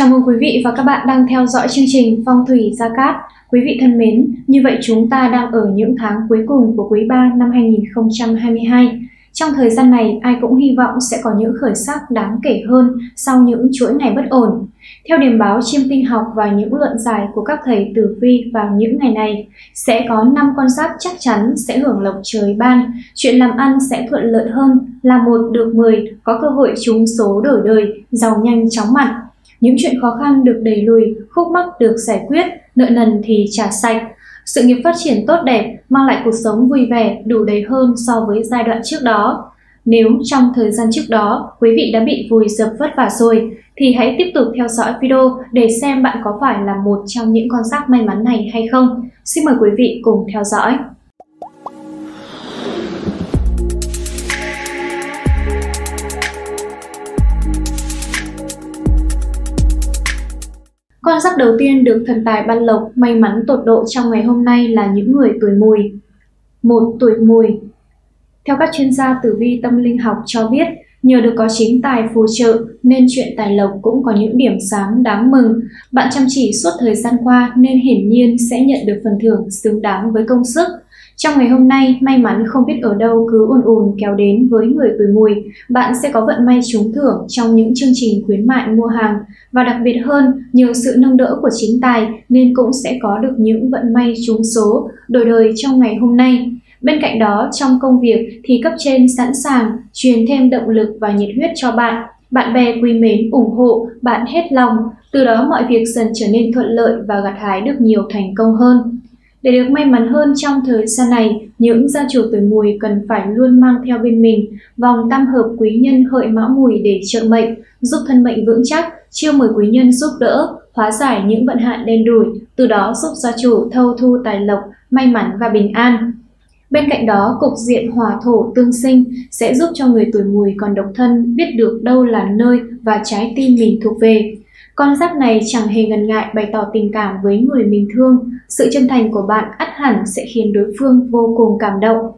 Chào mừng quý vị và các bạn đang theo dõi chương trình Phong thủy Gia Cát. Quý vị thân mến, như vậy chúng ta đang ở những tháng cuối cùng của quý 3 năm 2022. Trong thời gian này, ai cũng hy vọng sẽ có những khởi sắc đáng kể hơn sau những chuỗi ngày bất ổn. Theo điểm báo chiêm tinh học và những luận giải của các thầy tử vi vào những ngày này, sẽ có 5 con giáp chắc chắn sẽ hưởng lộc trời ban, chuyện làm ăn sẽ thuận lợi hơn, là một được 10, có cơ hội trúng số đổi đời, giàu nhanh chóng mặt. Những chuyện khó khăn được đẩy lùi, khúc mắc được giải quyết, nợ nần thì trả sạch. Sự nghiệp phát triển tốt đẹp, mang lại cuộc sống vui vẻ, đủ đầy hơn so với giai đoạn trước đó. Nếu trong thời gian trước đó quý vị đã bị vùi dập vất vả rồi, thì hãy tiếp tục theo dõi video để xem bạn có phải là một trong những con giáp may mắn này hay không. Xin mời quý vị cùng theo dõi. Con giáp đầu tiên được thần tài ban lộc may mắn tột độ trong ngày hôm nay là những người tuổi mùi. Một tuổi mùi Theo các chuyên gia tử vi tâm linh học cho biết, nhờ được có chính tài phù trợ nên chuyện tài lộc cũng có những điểm sáng đáng mừng. Bạn chăm chỉ suốt thời gian qua nên hiển nhiên sẽ nhận được phần thưởng xứng đáng với công sức. Trong ngày hôm nay, may mắn không biết ở đâu cứ ùn ùn kéo đến với người tuổi mùi, bạn sẽ có vận may trúng thưởng trong những chương trình khuyến mại mua hàng và đặc biệt hơn, nhờ sự nâng đỡ của chính tài nên cũng sẽ có được những vận may trúng số đổi đời trong ngày hôm nay. Bên cạnh đó, trong công việc thì cấp trên sẵn sàng truyền thêm động lực và nhiệt huyết cho bạn. Bạn bè quý mến, ủng hộ, bạn hết lòng, từ đó mọi việc dần trở nên thuận lợi và gặt hái được nhiều thành công hơn. Để được may mắn hơn trong thời gian này, những gia chủ tuổi mùi cần phải luôn mang theo bên mình vòng tam hợp quý nhân hợi mão mùi để trợ mệnh, giúp thân mệnh vững chắc, chiêu mời quý nhân giúp đỡ, hóa giải những vận hạn đen đủi, từ đó giúp gia chủ thâu thu tài lộc, may mắn và bình an. Bên cạnh đó, cục diện hòa thổ tương sinh sẽ giúp cho người tuổi mùi còn độc thân biết được đâu là nơi và trái tim mình thuộc về. Con giáp này chẳng hề ngần ngại bày tỏ tình cảm với người mình thương, sự chân thành của bạn ắt hẳn sẽ khiến đối phương vô cùng cảm động.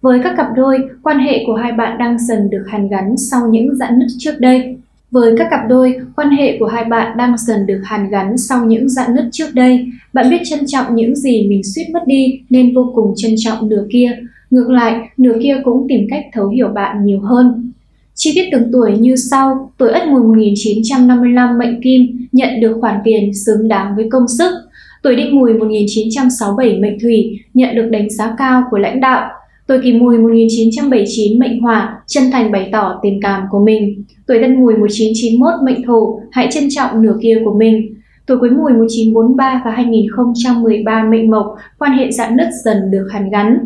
Với các cặp đôi, quan hệ của hai bạn đang dần được hàn gắn sau những giãn nứt trước đây. Với các cặp đôi, quan hệ của hai bạn đang dần được hàn gắn sau những giãn nứt trước đây. Bạn biết trân trọng những gì mình suýt mất đi nên vô cùng trân trọng nửa kia. Ngược lại, nửa kia cũng tìm cách thấu hiểu bạn nhiều hơn. Chi tiết từng tuổi như sau, tuổi Ất Mùi 1955 mệnh Kim nhận được khoản tiền xứng đáng với công sức. Tuổi Đinh Mùi 1967 mệnh Thủy nhận được đánh giá cao của lãnh đạo. Tuổi Kỷ Mùi 1979 mệnh Hỏa chân thành bày tỏ tình cảm của mình. Tuổi Tân Mùi 1991 mệnh Thổ hãy trân trọng nửa kia của mình. Tuổi Quý Mùi 1943 và 2013 mệnh Mộc quan hệ dạn nứt dần được hàn gắn.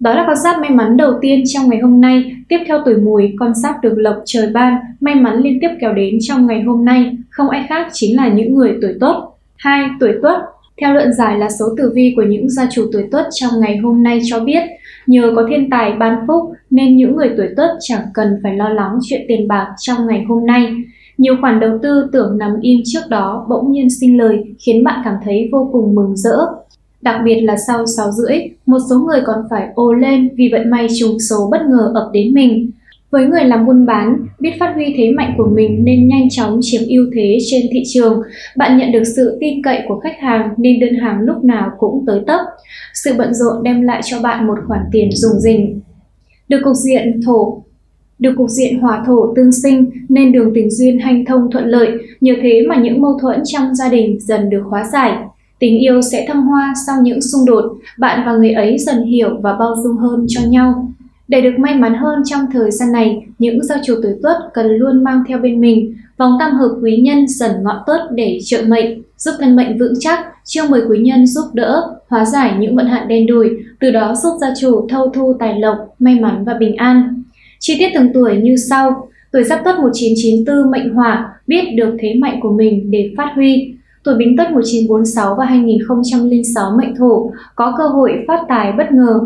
Đó là con giáp may mắn đầu tiên trong ngày hôm nay. Tiếp theo tuổi mùi, con giáp được lộc trời ban, may mắn liên tiếp kéo đến trong ngày hôm nay. Không ai khác chính là những người tuổi tốt. 2. Tuổi tuất Theo luận giải là số tử vi của những gia chủ tuổi tuất trong ngày hôm nay cho biết, nhờ có thiên tài ban phúc nên những người tuổi tuất chẳng cần phải lo lắng chuyện tiền bạc trong ngày hôm nay. Nhiều khoản đầu tư tưởng nằm im trước đó bỗng nhiên sinh lời khiến bạn cảm thấy vô cùng mừng rỡ. Đặc biệt là sau 6 rưỡi, một số người còn phải ô lên vì vận may trùng số bất ngờ ập đến mình. Với người làm buôn bán, biết phát huy thế mạnh của mình nên nhanh chóng chiếm ưu thế trên thị trường. Bạn nhận được sự tin cậy của khách hàng nên đơn hàng lúc nào cũng tới tấp. Sự bận rộn đem lại cho bạn một khoản tiền dùng dình. Được cục diện thổ được cục diện hỏa thổ tương sinh nên đường tình duyên hanh thông thuận lợi, nhờ thế mà những mâu thuẫn trong gia đình dần được hóa giải. Tình yêu sẽ thăng hoa sau những xung đột, bạn và người ấy dần hiểu và bao dung hơn cho nhau. Để được may mắn hơn trong thời gian này, những gia chủ tuổi tuất cần luôn mang theo bên mình vòng tam hợp quý nhân dần ngọ tuất để trợ mệnh, giúp thân mệnh vững chắc, chiêu mời quý nhân giúp đỡ, hóa giải những vận hạn đen đủi, từ đó giúp gia chủ thâu thu tài lộc, may mắn và bình an. Chi tiết từng tuổi như sau. Tuổi Giáp Tuất 1994 mệnh hỏa biết được thế mạnh của mình để phát huy, Tuổi Bính Tuất 1946 và 2006 mệnh Thổ có cơ hội phát tài bất ngờ.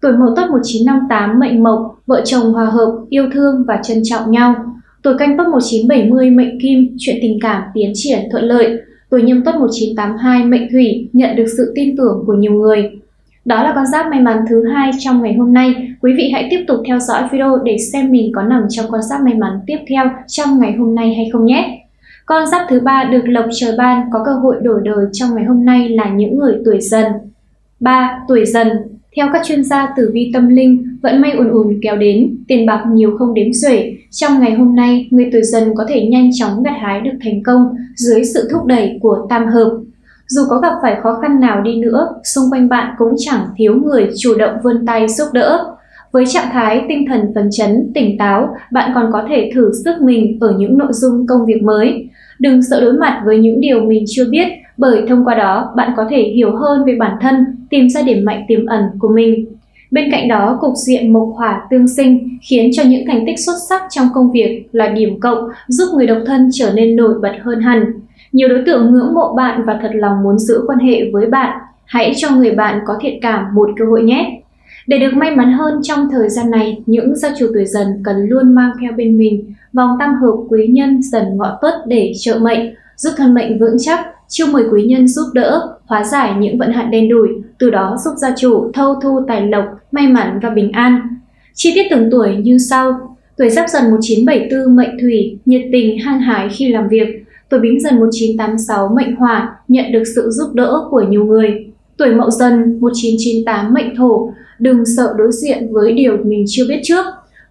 Tuổi Mậu Tuất 1958 mệnh Mộc, vợ chồng hòa hợp, yêu thương và trân trọng nhau. Tuổi Canh Tuất 1970 mệnh Kim, chuyện tình cảm tiến triển thuận lợi. Tuổi Nhâm Tuất 1982 mệnh Thủy, nhận được sự tin tưởng của nhiều người. Đó là con giáp may mắn thứ hai trong ngày hôm nay. Quý vị hãy tiếp tục theo dõi video để xem mình có nằm trong con giáp may mắn tiếp theo trong ngày hôm nay hay không nhé. Con giáp thứ ba được lộc trời ban có cơ hội đổi đời trong ngày hôm nay là những người tuổi dần. 3. Tuổi dần Theo các chuyên gia tử vi tâm linh, vận may ùn ùn kéo đến, tiền bạc nhiều không đếm xuể. Trong ngày hôm nay, người tuổi dần có thể nhanh chóng gặt hái được thành công dưới sự thúc đẩy của tam hợp. Dù có gặp phải khó khăn nào đi nữa, xung quanh bạn cũng chẳng thiếu người chủ động vươn tay giúp đỡ. Với trạng thái tinh thần phấn chấn, tỉnh táo, bạn còn có thể thử sức mình ở những nội dung công việc mới. Đừng sợ đối mặt với những điều mình chưa biết, bởi thông qua đó bạn có thể hiểu hơn về bản thân, tìm ra điểm mạnh tiềm ẩn của mình. Bên cạnh đó, cục diện mộc hỏa tương sinh khiến cho những thành tích xuất sắc trong công việc là điểm cộng giúp người độc thân trở nên nổi bật hơn hẳn. Nhiều đối tượng ngưỡng mộ bạn và thật lòng muốn giữ quan hệ với bạn. Hãy cho người bạn có thiện cảm một cơ hội nhé. Để được may mắn hơn trong thời gian này, những gia chủ tuổi dần cần luôn mang theo bên mình vòng tam hợp quý nhân dần ngọ tuất để trợ mệnh, giúp thân mệnh vững chắc, chiêu mời quý nhân giúp đỡ, hóa giải những vận hạn đen đủi, từ đó giúp gia chủ thâu thu tài lộc, may mắn và bình an. Chi tiết từng tuổi như sau. Tuổi Giáp Dần 1974 mệnh Thủy, nhiệt tình, hăng hái khi làm việc. Tuổi Bính Dần 1986 mệnh Hỏa, nhận được sự giúp đỡ của nhiều người. Tuổi Mậu Dần 1998 mệnh Thổ, đừng sợ đối diện với điều mình chưa biết trước.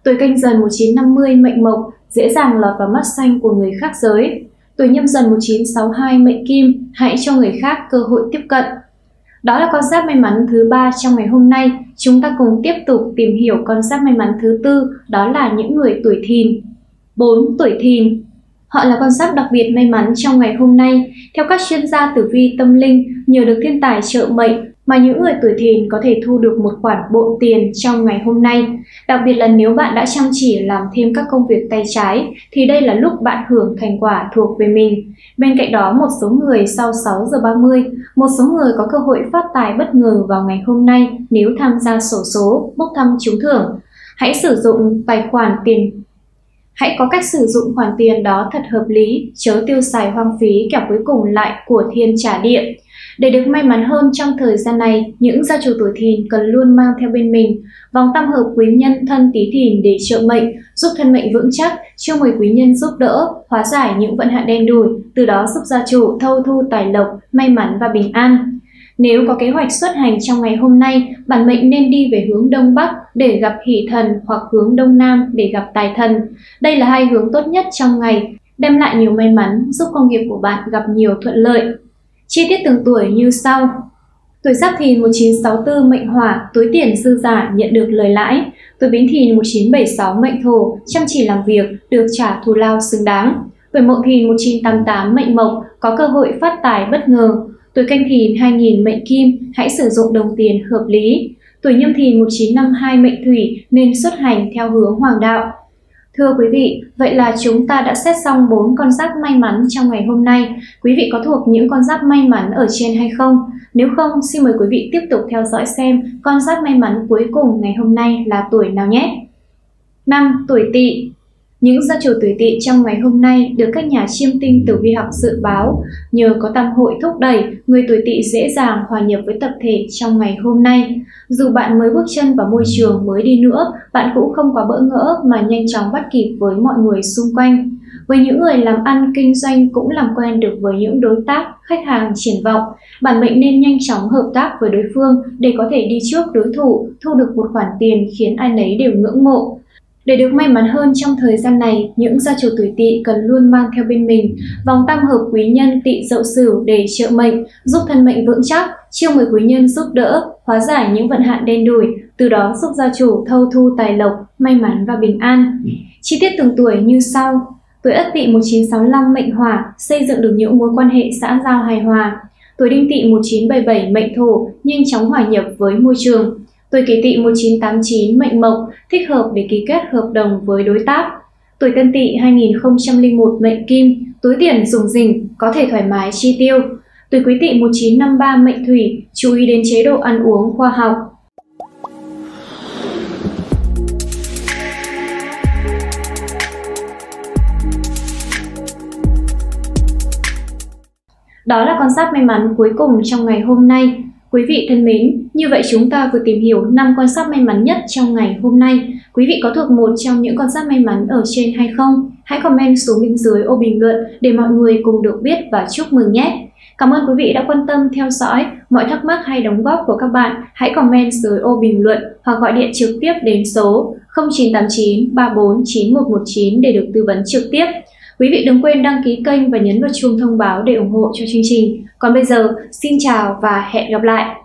Tuổi Canh Dần 1950 mệnh Mộc, dễ dàng lọt vào mắt xanh của người khác giới. Tuổi Nhâm Dần 1962 mệnh Kim, hãy cho người khác cơ hội tiếp cận. Đó là con giáp may mắn thứ ba trong ngày hôm nay. Chúng ta cùng tiếp tục tìm hiểu con giáp may mắn thứ tư, đó là những người tuổi Thìn. 4. Tuổi Thìn Họ là con giáp đặc biệt may mắn trong ngày hôm nay. Theo các chuyên gia tử vi tâm linh, nhờ được thiên tài trợ mệnh mà những người tuổi thìn có thể thu được một khoản bộ tiền trong ngày hôm nay. Đặc biệt là nếu bạn đã chăm chỉ làm thêm các công việc tay trái thì đây là lúc bạn hưởng thành quả thuộc về mình. Bên cạnh đó, một số người sau 6 giờ 30, một số người có cơ hội phát tài bất ngờ vào ngày hôm nay nếu tham gia sổ số, bốc thăm trúng thưởng. Hãy sử dụng tài khoản tiền Hãy có cách sử dụng khoản tiền đó thật hợp lý, chớ tiêu xài hoang phí kẻo cuối cùng lại của thiên trả địa. Để được may mắn hơn trong thời gian này, những gia chủ tuổi thìn cần luôn mang theo bên mình vòng tam hợp quý nhân thân tí thìn để trợ mệnh, giúp thân mệnh vững chắc, chiêu mời quý nhân giúp đỡ, hóa giải những vận hạn đen đủi, từ đó giúp gia chủ thâu thu tài lộc, may mắn và bình an. Nếu có kế hoạch xuất hành trong ngày hôm nay, bản mệnh nên đi về hướng Đông Bắc để gặp hỷ thần hoặc hướng Đông Nam để gặp tài thần. Đây là hai hướng tốt nhất trong ngày, đem lại nhiều may mắn, giúp công việc của bạn gặp nhiều thuận lợi. Chi tiết từng tuổi như sau. Tuổi Giáp Thìn 1964 mệnh Hỏa, túi tiền dư giả nhận được lời lãi. Tuổi Bính Thìn 1976 mệnh Thổ, chăm chỉ làm việc, được trả thù lao xứng đáng. Tuổi Mậu Thìn 1988 mệnh Mộc, có cơ hội phát tài bất ngờ. Tuổi Canh Thìn 2000 mệnh Kim, hãy sử dụng đồng tiền hợp lý. Tuổi Nhâm Thìn 1952 mệnh Thủy nên xuất hành theo hướng hoàng đạo. Thưa quý vị, vậy là chúng ta đã xét xong 4 con giáp may mắn trong ngày hôm nay. Quý vị có thuộc những con giáp may mắn ở trên hay không? Nếu không, xin mời quý vị tiếp tục theo dõi xem con giáp may mắn cuối cùng ngày hôm nay là tuổi nào nhé. 5. Tuổi Tỵ những gia chủ tuổi tỵ trong ngày hôm nay được các nhà chiêm tinh tử vi học dự báo nhờ có tam hội thúc đẩy, người tuổi tỵ dễ dàng hòa nhập với tập thể trong ngày hôm nay. Dù bạn mới bước chân vào môi trường mới đi nữa, bạn cũng không quá bỡ ngỡ mà nhanh chóng bắt kịp với mọi người xung quanh. Với những người làm ăn kinh doanh cũng làm quen được với những đối tác, khách hàng triển vọng, bản mệnh nên nhanh chóng hợp tác với đối phương để có thể đi trước đối thủ, thu được một khoản tiền khiến ai nấy đều ngưỡng mộ. Để được may mắn hơn trong thời gian này, những gia chủ tuổi tỵ cần luôn mang theo bên mình vòng tam hợp quý nhân tỵ dậu sửu để trợ mệnh, giúp thân mệnh vững chắc, chiêu mời quý nhân giúp đỡ, hóa giải những vận hạn đen đủi, từ đó giúp gia chủ thâu thu tài lộc, may mắn và bình an. Chi tiết từng tuổi như sau. Tuổi Ất Tỵ 1965 mệnh Hỏa, xây dựng được những mối quan hệ xã giao hài hòa. Tuổi Đinh Tỵ 1977 mệnh Thổ, nhanh chóng hòa nhập với môi trường. Tuổi kỷ tỵ 1989 mệnh mộc, thích hợp để ký kết hợp đồng với đối tác. Tuổi tân tỵ 2001 mệnh kim, túi tiền dùng dình, có thể thoải mái chi tiêu. Tuổi quý tỵ 1953 mệnh thủy, chú ý đến chế độ ăn uống khoa học. Đó là con giáp may mắn cuối cùng trong ngày hôm nay. Quý vị thân mến, như vậy chúng ta vừa tìm hiểu 5 con giáp may mắn nhất trong ngày hôm nay. Quý vị có thuộc một trong những con giáp may mắn ở trên hay không? Hãy comment xuống bên dưới ô bình luận để mọi người cùng được biết và chúc mừng nhé! Cảm ơn quý vị đã quan tâm theo dõi. Mọi thắc mắc hay đóng góp của các bạn hãy comment dưới ô bình luận hoặc gọi điện trực tiếp đến số 0989 34 9119 để được tư vấn trực tiếp. Quý vị đừng quên đăng ký kênh và nhấn vào chuông thông báo để ủng hộ cho chương trình. Còn bây giờ, xin chào và hẹn gặp lại!